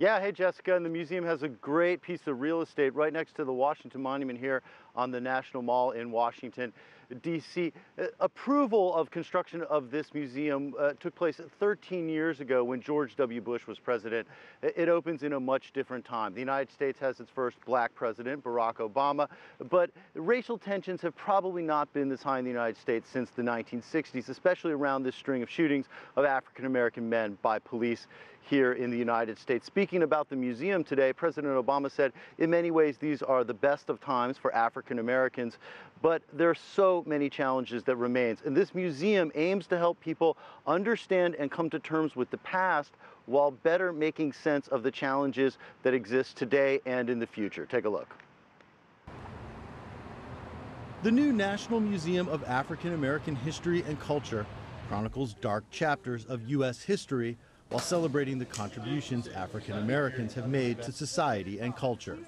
Yeah, hey Jessica, and the museum has a great piece of real estate right next to the Washington Monument here on the National Mall in Washington, D.C. Uh, approval of construction of this museum uh, took place 13 years ago when George W. Bush was president. It opens in a much different time. The United States has its first black president, Barack Obama, but racial tensions have probably not been this high in the United States since the 1960s, especially around this string of shootings of African American men by police here in the United States. Speaking about the museum today, President Obama said, in many ways, these are the best of times for African Americans, but there are so many challenges that remains. And this museum aims to help people understand and come to terms with the past while better making sense of the challenges that exist today and in the future. Take a look. The new National Museum of African American History and Culture chronicles dark chapters of U.S. history while celebrating the contributions African Americans have made to society and culture.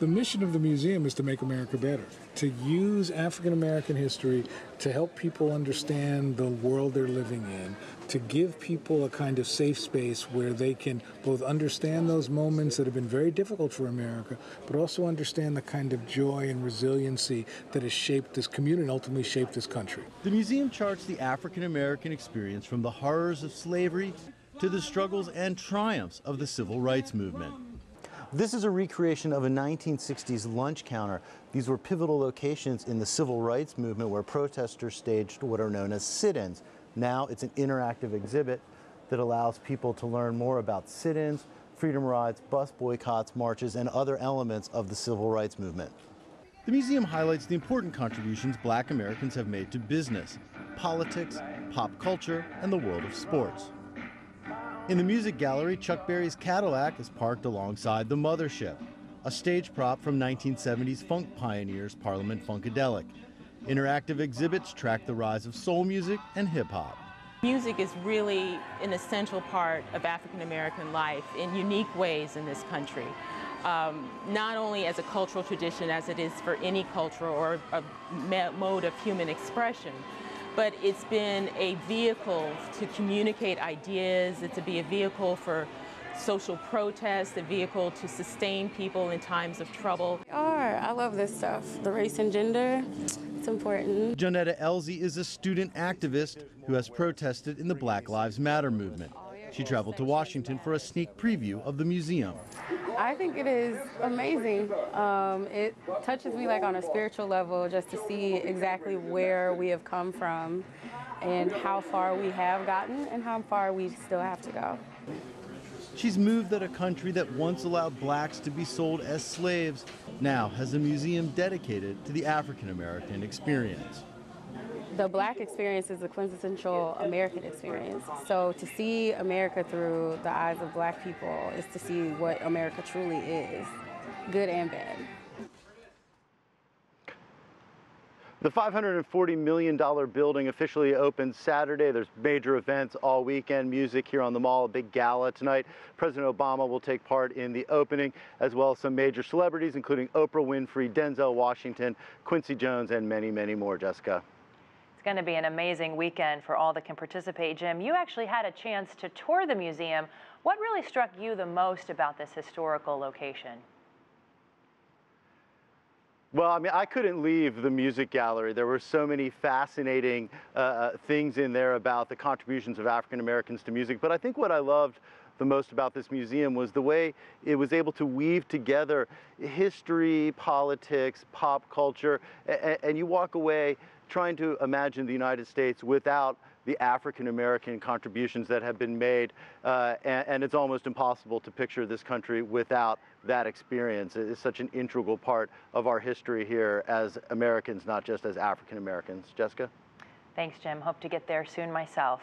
The mission of the museum is to make America better, to use African American history to help people understand the world they're living in, to give people a kind of safe space where they can both understand those moments that have been very difficult for America, but also understand the kind of joy and resiliency that has shaped this community and ultimately shaped this country. The museum charts the African American experience from the horrors of slavery to the struggles and triumphs of the civil rights movement. This is a recreation of a 1960s lunch counter. These were pivotal locations in the civil rights movement where protesters staged what are known as sit-ins. Now it's an interactive exhibit that allows people to learn more about sit-ins, freedom rides, bus boycotts, marches, and other elements of the civil rights movement. The museum highlights the important contributions black Americans have made to business, politics, pop culture, and the world of sports. In the music gallery, Chuck Berry's Cadillac is parked alongside the Mothership, a stage prop from 1970s funk pioneers Parliament Funkadelic. Interactive exhibits track the rise of soul music and hip hop. Music is really an essential part of African American life in unique ways in this country. Um, not only as a cultural tradition as it is for any culture or a mode of human expression, but it's been a vehicle to communicate ideas, it's to be a vehicle for social protest, a vehicle to sustain people in times of trouble. Art, I love this stuff. The race and gender, it's important. Johnetta Elzie is a student activist who has protested in the Black Lives Matter movement. She traveled to Washington for a sneak preview of the museum. I think it is amazing. Um, it touches me like on a spiritual level just to see exactly where we have come from and how far we have gotten and how far we still have to go. She's moved that a country that once allowed blacks to be sold as slaves now has a museum dedicated to the African American experience the black experience is the quintessential American experience. So to see America through the eyes of black people is to see what America truly is, good and bad. The $540 million building officially opens Saturday. There's major events all weekend, music here on the mall, a big gala tonight. President Obama will take part in the opening, as well as some major celebrities, including Oprah Winfrey, Denzel Washington, Quincy Jones, and many, many more. Jessica. It's going to be an amazing weekend for all that can participate. Jim, you actually had a chance to tour the museum. What really struck you the most about this historical location? Well, I mean, I couldn't leave the music gallery. There were so many fascinating uh, uh things in there about the contributions of African Americans to music. But I think what I loved the most about this museum was the way it was able to weave together history, politics, pop culture, and, and you walk away trying to imagine the United States without the African American contributions that have been made, uh, and, and, it's almost impossible to picture this country without that experience. It is such an integral part of our history here as Americans, not just as African Americans. Jessica? Thanks, Jim. Hope to get there soon myself.